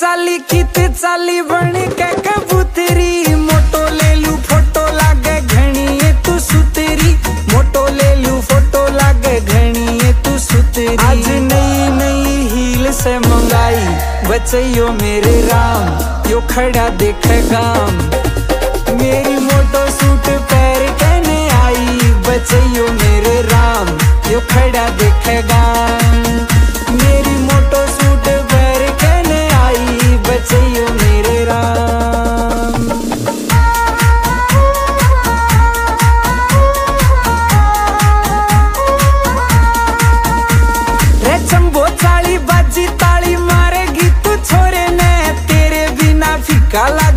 चाली, कित चाली बन के कबूतरी, मोटो ले लू फ़ोटो लागे घणी तू सुतरी, मोटो ले लू फ़ोटो लागे तू सुतरी। आज नई नई हील से मंगाई, बचैयो मेरे राम, यो खड़ा देख गाम। मेरी मोटो सूट पैर यो खड़ा देख गाम मेरी मोटो सूट पैर कहने आई बचैयो मेरे राम। रे चंबो चाली बाजी ताली मारेगी तू छोरे ने, तेरे बिना फीका लागू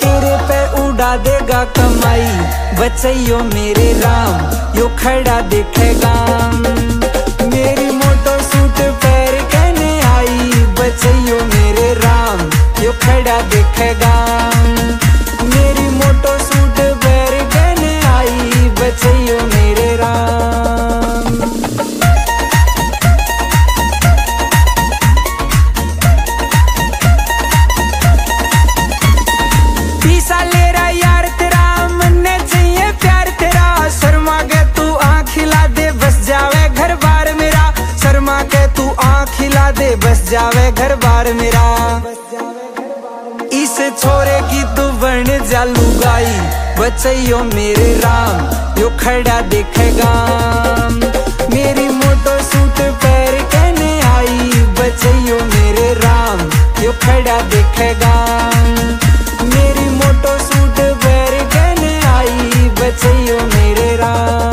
तेरे पे उड़ा देगा कमाई। बचैयो मेरे राम, यो खड़ा देखेगा। मेरी मोटो सूट पैर कहने आई। बचैयो मेरे राम, यो खड़ा देखेगा। मेरी मोटो सूट पैर कहने आई। बचैयो बस जावे घर बार मेरा। इस छोरे की तू बन जा लुगाई बचैयो मेरे राम, यो खड़ा देखेगा। मेरी मोटो सूट पैर कहने आई। बचैयो मेरे राम, यो खड़ा देखेगा। मेरी मोटो सूट पैर कहने आई। बचैयो मेरे राम।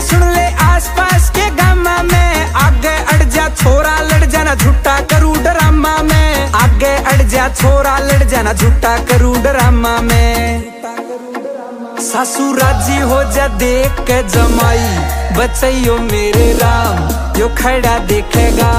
सुन ले आस पास के गामा में। आगे अड़ जा छोरा लड़ जाना झूठा करू ड्रामा में। आगे अड़ जा छोरा लड़ जाना झूठा करू ड्रामा में। सासू राज़ी हो जा, देख के जमाई। बचैयो मेरे राम, यो खड़ा देखेगा।